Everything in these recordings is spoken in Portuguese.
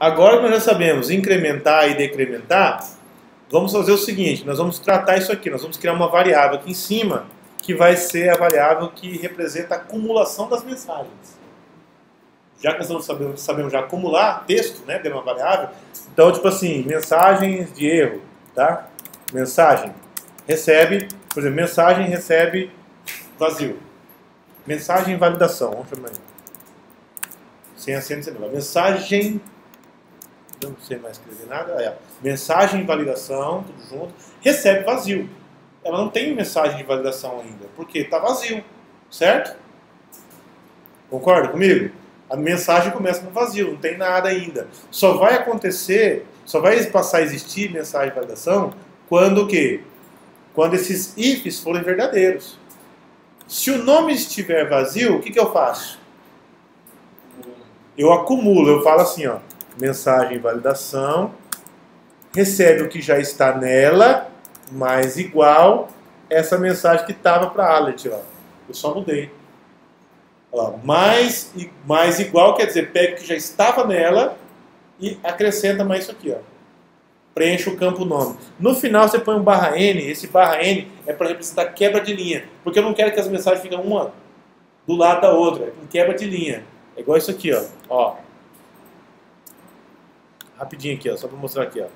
Agora que nós já sabemos incrementar e decrementar, vamos fazer o seguinte, nós vamos tratar isso aqui, nós vamos criar uma variável aqui em cima, que vai ser a variável que representa a acumulação das mensagens. Já que nós não sabemos, sabemos já acumular texto, né, de uma variável, então, tipo assim, mensagens de erro, tá? Mensagem recebe, por exemplo, mensagem recebe vazio. Mensagem validação, vamos chamar. Sem acento, sem nada. Mensagem não sei mais escrever nada. É. Mensagem validação, tudo junto. Recebe vazio. Ela não tem mensagem de validação ainda, porque está vazio, certo? Concorda comigo? A mensagem começa no vazio, não tem nada ainda. Só vai acontecer, só vai passar a existir mensagem de validação quando o quê? Quando esses ifs forem verdadeiros. Se o nome estiver vazio, o que, que eu faço? Eu acumulo, eu falo assim, ó mensagem validação, recebe o que já está nela, mais igual essa mensagem que estava para Alert lá. Eu só mudei. Mais, mais igual quer dizer, pega o que já estava nela e acrescenta mais isso aqui. Ó. Preenche o campo nome. No final você põe um barra N, esse barra N é para representar quebra de linha. Porque eu não quero que as mensagens fiquem uma do lado da outra, é quebra de linha. É igual isso aqui, ó. ó rapidinho aqui, ó, só para mostrar aqui, ó.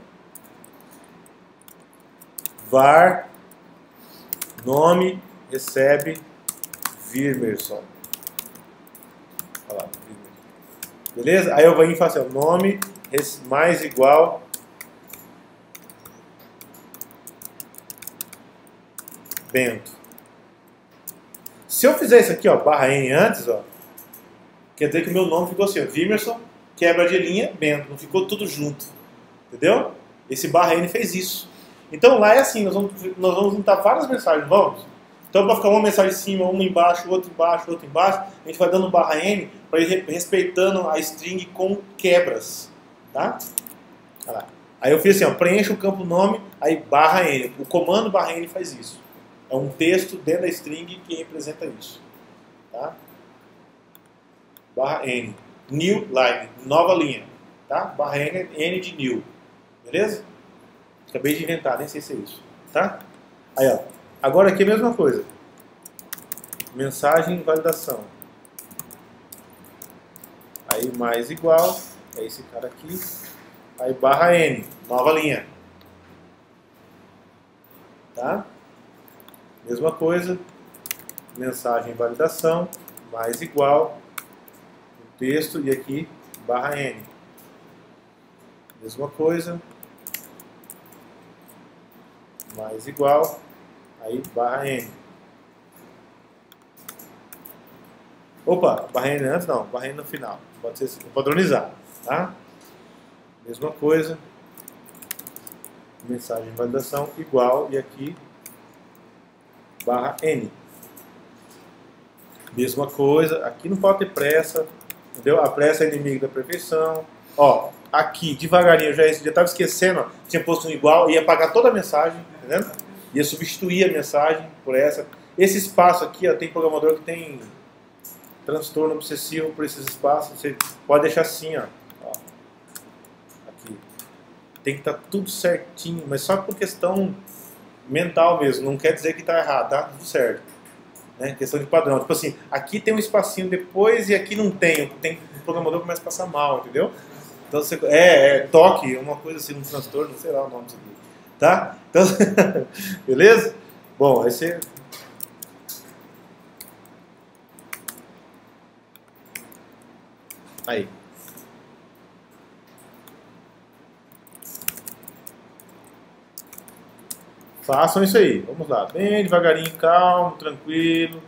var nome recebe Virmerson. Olha lá, Beleza? Aí eu vou em fazer o nome mais igual Bento. Se eu fizer isso aqui, ó, barra N antes, ó, quer dizer que o meu nome ficou assim, ó, Vimerson quebra de linha, bento, não ficou tudo junto. Entendeu? Esse barra N fez isso. Então lá é assim, nós vamos, nós vamos juntar várias mensagens, vamos? Então para ficar uma mensagem em cima, uma embaixo, outra embaixo, outra embaixo, a gente vai dando barra N para ir respeitando a string com quebras. Tá? Aí eu fiz assim, ó, preencha o campo nome, aí barra N. O comando barra N faz isso. É um texto dentro da string que representa isso. Tá? Barra N. New line, nova linha, tá? Barra N, de new, beleza? Acabei de inventar, nem sei se é isso, tá? Aí, ó, agora aqui é a mesma coisa. Mensagem validação. Aí mais igual, é esse cara aqui. Aí barra N, nova linha. Tá? Mesma coisa. Mensagem validação, mais igual, texto e aqui barra N. Mesma coisa. Mais igual. Aí barra N. Opa, barra N antes não, barra N no final. Pode ser assim, padronizar, tá? Mesma coisa. Mensagem de validação igual e aqui barra N. Mesma coisa, aqui não pode ter pressa, Entendeu? A pressa é inimiga da perfeição. Ó, aqui, devagarinho, já estava esquecendo, ó, tinha posto um igual, ia apagar toda a mensagem, entendeu? Ia substituir a mensagem por essa. Esse espaço aqui, ó, tem programador que tem transtorno obsessivo por esses espaços. Você pode deixar assim, ó. ó aqui. Tem que estar tá tudo certinho, mas só por questão mental mesmo. Não quer dizer que está errado, tá tudo certo. Né? Questão de padrão. Tipo assim, aqui tem um espacinho depois e aqui não tem. Tem o programador começa a passar mal, entendeu? Então você. É, é toque, uma coisa assim, um transtorno, sei lá o nome disso aqui. Tá? Então, beleza? Bom, aí você. Aí. Façam isso aí. Vamos lá. Bem devagarinho, calmo, tranquilo.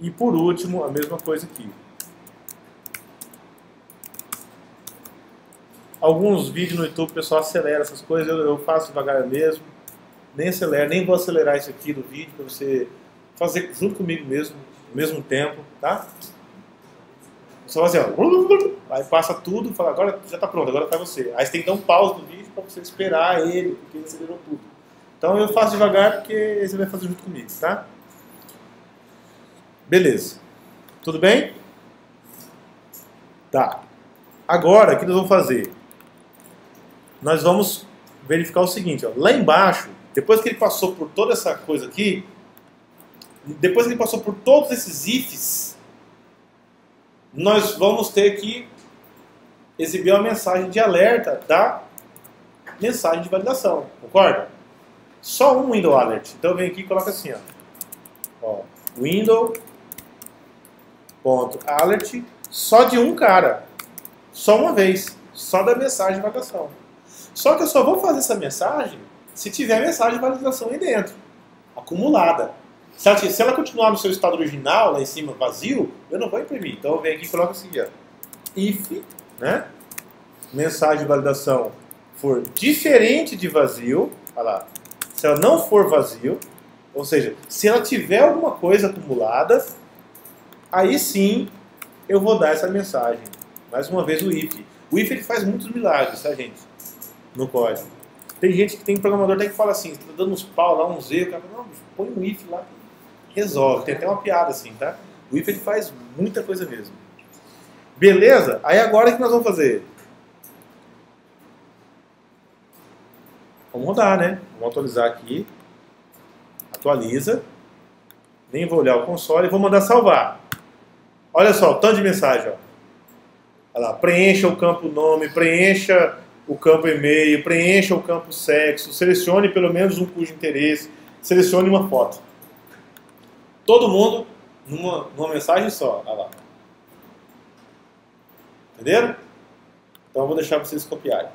E por último, a mesma coisa aqui. Alguns vídeos no YouTube o pessoal acelera essas coisas, eu, eu faço devagar mesmo. Nem acelero, nem vou acelerar isso aqui do vídeo para você fazer junto comigo mesmo, ao mesmo tempo, tá? Vai assim, ó, aí passa tudo, fala, agora já está pronto, agora tá você. Aí você tem que dar um pause no vídeo para você esperar ele, porque ele acelerou tudo. Então eu faço devagar porque você vai fazer junto comigo, tá? Beleza. Tudo bem? Tá. Agora, o que nós vamos fazer? Nós vamos verificar o seguinte, ó. lá embaixo, depois que ele passou por toda essa coisa aqui, depois que ele passou por todos esses ifs, nós vamos ter que exibir uma mensagem de alerta da mensagem de validação, concorda? Só um window alert. Então venho aqui e coloco assim, ó. ó window ponto alert só de um cara, só uma vez, só da mensagem de validação. Só que eu só vou fazer essa mensagem se tiver mensagem de validação aí dentro, acumulada. Se ela, se ela, continuar no seu estado original, lá em cima, vazio, eu não vou imprimir. Então eu venho aqui e coloco assim, ó, if, né? Mensagem de validação for diferente de vazio, olha lá, se ela não for vazio, ou seja, se ela tiver alguma coisa acumulada, aí sim eu vou dar essa mensagem. Mais uma vez o if. O if ele faz muitos milagres, tá gente? No código. Tem gente que tem programador até que fala assim, tá dando uns pau lá, uns erros, cara, não, põe um if lá resolve. Tem até uma piada assim, tá? O if ele faz muita coisa mesmo. Beleza? Aí agora o que nós vamos fazer? Vamos rodar, né? Vamos atualizar aqui. Atualiza. Nem vou olhar o console e vou mandar salvar. Olha só, o tanto de mensagem. Ó. Olha lá, preencha o campo nome, preencha o campo e-mail, preencha o campo sexo, selecione pelo menos um cujo interesse, selecione uma foto. Todo mundo numa, numa mensagem só. Olha lá. Entenderam? Então eu vou deixar vocês copiarem.